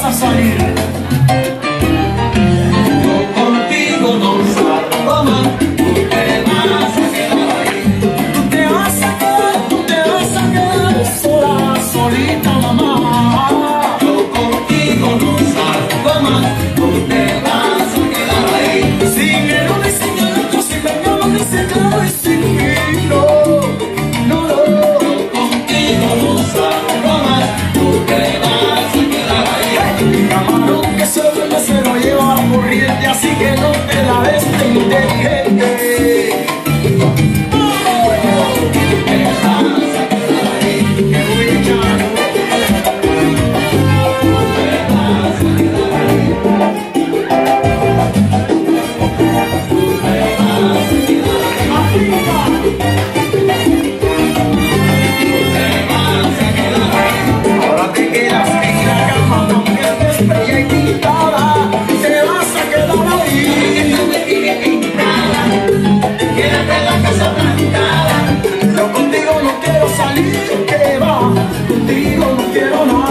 Só família. Así que no? salir, que va, contigo no quiero nada.